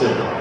city.